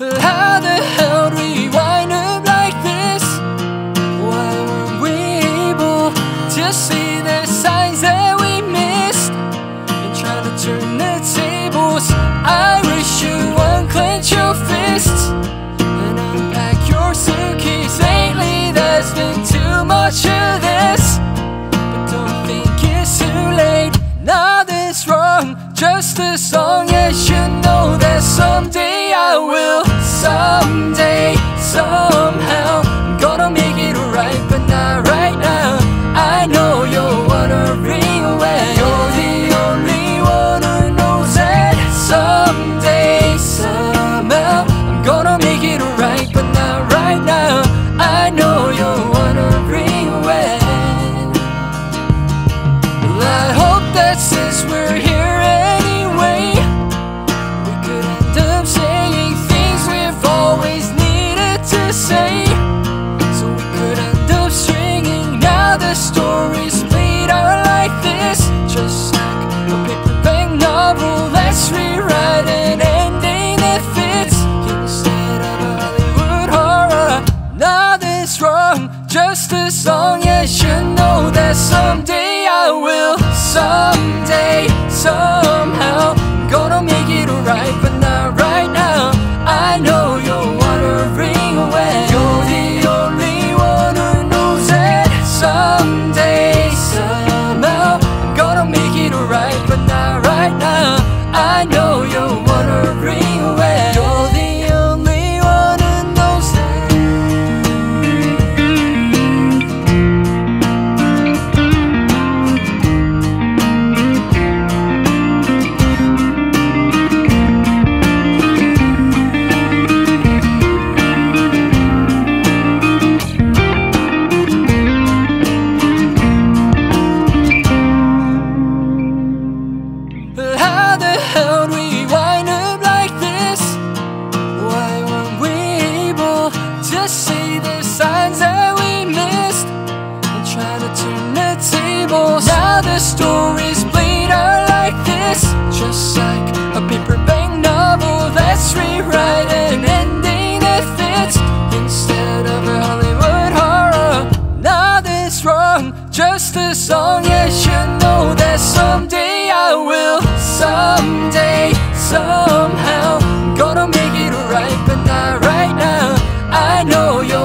How the hell do we wind up like this? Why weren't we able to see the signs that we missed? And try to turn the tables. I wish you unclench your fists and unpack your suitcase. Lately, there's been too much of this. But don't think it's too late. Nothing's wrong, just as long as You're wondering when you're the only one who knows that someday, just as long right, but not right now. I know you're.